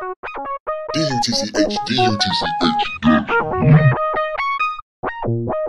D u t c h, D u t c h, D u t c h.